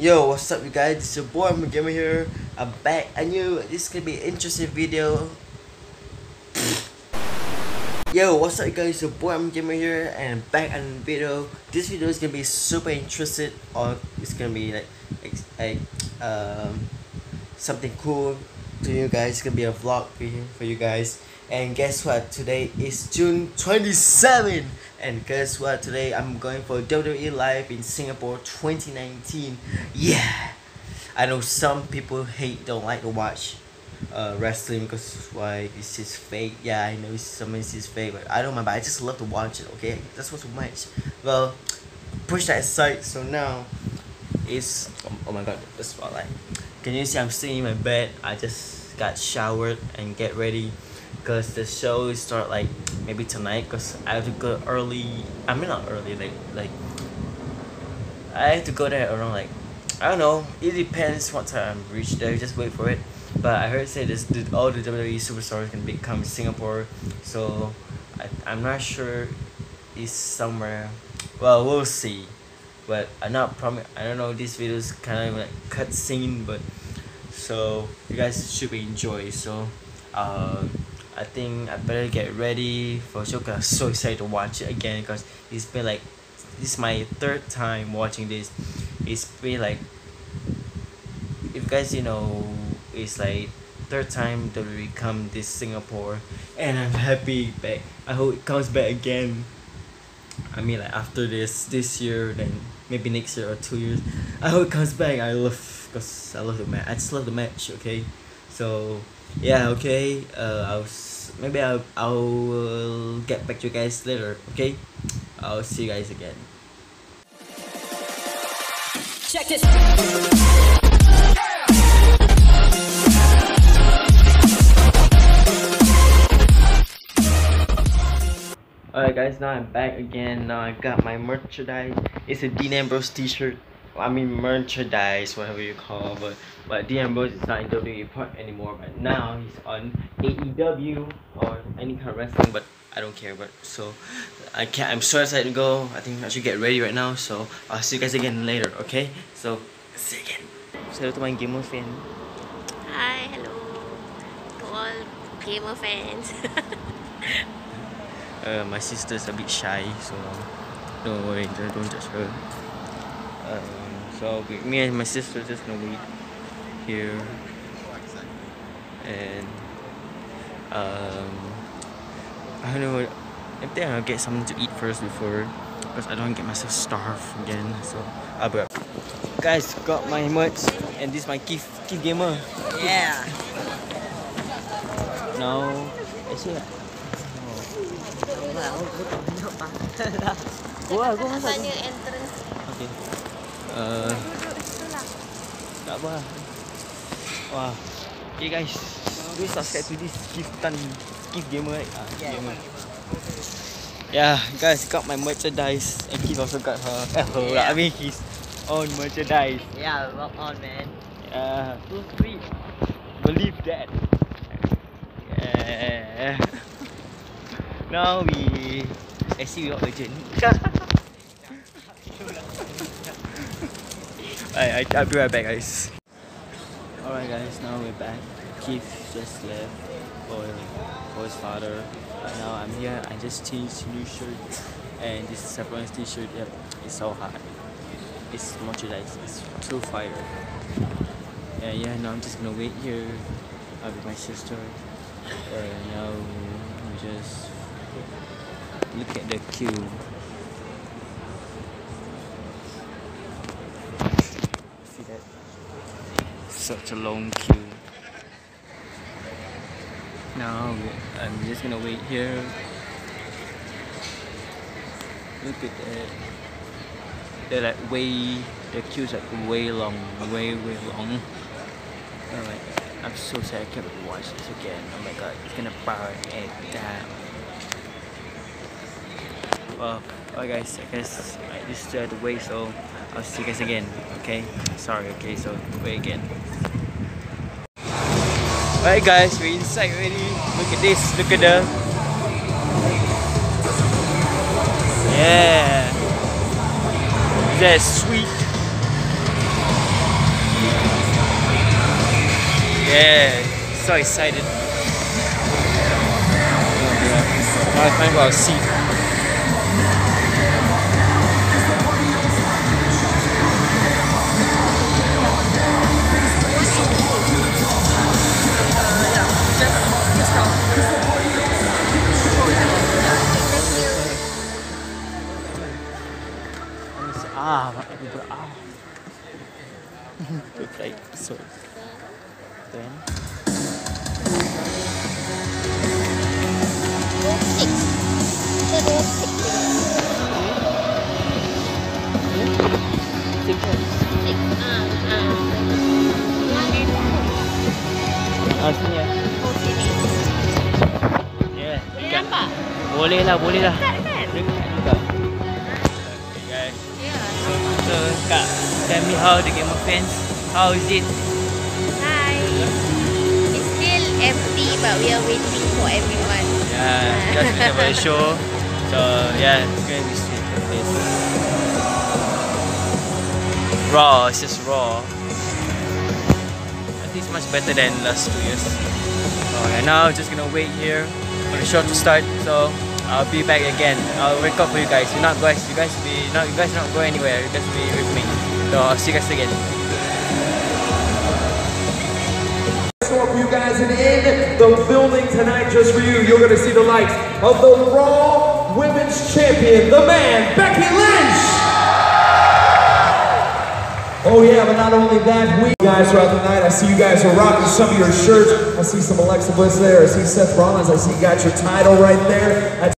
Yo, what's up you guys? It's your boy Gamer here. I'm back. I knew this could be interesting video. Yo, what's up you guys? It's your boy Gamer here and back on the video. This video is gonna be super interesting or it's gonna be like like um something cool to you guys. It's gonna be a vlog for you, for you guys. And guess what? Today is June 27 and guess what? Today I'm going for WWE Live in Singapore 2019. Yeah! I know some people hate, don't like to watch uh, wrestling because why it's just fake. Yeah, I know some is just fake, but I don't mind. But I just love to watch it. Okay, that's what's so much. Well, push that aside. So now, it's oh, oh my god, the spotlight. Can you see I'm sitting in my bed? I just got showered and get ready because the show start like maybe tonight because I have to go early I mean not early like like I have to go there around like I don't know it depends what time I reach there just wait for it. But I heard say this all the WWE superstars can become Singapore so I, I'm not sure it's somewhere well we'll see. But I'm not promise I don't know this video is kind of like cut scene but so you guys should be enjoy so um I think I better get ready for show cause I'm so excited to watch it again because it's been like this is my third time watching this. It's been like if you guys you know it's like third time that we come this Singapore and I'm happy back. I hope it comes back again. I mean like after this this year then maybe next year or two years. I hope it comes back. I love because I love the match. I just love the match. Okay, so yeah. Okay. Uh, i'll maybe I'll, I'll get back to you guys later okay I'll see you guys again check this Alright guys, now I'm back again. Now I got my merchandise. It's a Dean Ambrose t-shirt. I mean merchandise, whatever you call it. But but Dean Ambrose is not in WWE part anymore. But now he's on AEW or any kind of wrestling. But I don't care. But so I can't. I'm so excited to go. I think I should get ready right now. So I'll see you guys again later. Okay? So see you again. Hello to my gamer fan. Hi, hello to all gamer fans. uh, my sister's a bit shy, so don't worry, don't judge her. Um, so me and my sister just gonna wait here, and um, I don't know. I think I'll get something to eat first before, because I don't get myself starved again. So I'll be right. Guys, got my merch, and this is my Keith Keith gamer. yeah. No, actually. Banyak banget. Gua, gua masuk. Rasanya entrance. Okay. Uh, tak apa. Wah. Okay guys. Do subscribe to this Keith Tan Keith Gamer right? Ah, Keith Gamer. Yeah, guys, got my merchandise and Keith also got her. Her lah. I mean his own merchandise. Yeah, rock on man. Yeah, so sweet. Believe that. Yeah. now we actually we are urgent. I, I, I'll be right back guys. Alright guys, now we're back. Keith just left for, for his father. Right now I'm here, I just changed new shirt and this is t-shirt, yep, it's so hot. It's merchandise, it's too fire. Yeah, yeah, now I'm just gonna wait here uh, with my sister. And now we just look at the queue. See that? Such a long queue. Now I'm just gonna wait here. Look at that. They're like way, the queue's like way long, way, way long. Alright, I'm so sad I can't watch this again. Oh my god, it's gonna power it down. Well, alright guys, I guess I just have to wait, so I'll see you guys again, okay? Sorry, okay, so wait again. Alright guys, we're inside already. Look at this, look at the... Yeah! That's sweet! Yeah, so excited. Now I find our seat. Ah, ah. right, so then six. Six. Six. Ah, ah. ah sini ya. Oh, sini. Yeah. Boleh nampak? Boleh lah, boleh lah. Tak kan? Dekat Kak, tell me how the Game of Fans. How is it? Hi. It's still empty, but we are waiting for everyone. Yeah, just for the show. So yeah, it's going to be sweet. It's raw, it's just raw. I think it's much better than last two years. So yeah, now just gonna wait here for the show to start. So I'll be back again. I'll record for you guys. You're not guys, you guys be not you guys not go anywhere. You guys be with me. So I'll see you guys again. you guys and in the building tonight just for you you're going to see the likes of the raw women's champion the man becky lynch oh yeah but not only that we guys throughout the night i see you guys are rocking some of your shirts i see some alexa bliss there i see seth rollins i see you got your title right there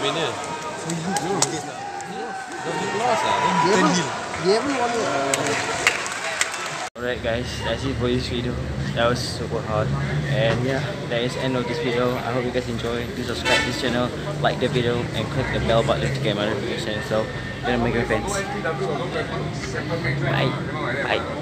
So eh? Alright guys, that's it for this video. That was super hard. And yeah, that is end of this video. I hope you guys enjoy. Do subscribe this channel, like the video, and click the bell button to get my notifications. So, gonna make my fans. Bye. Bye.